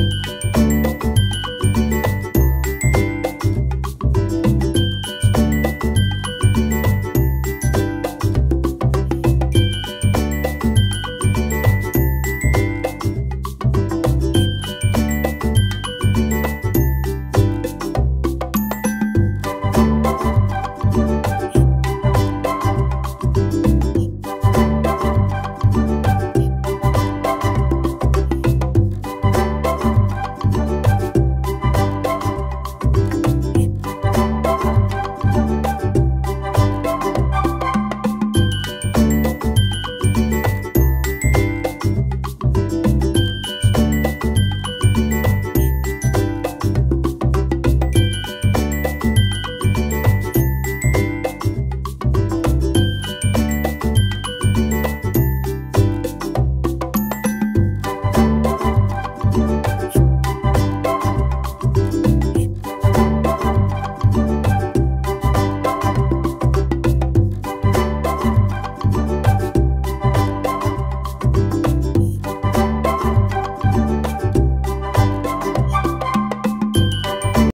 Música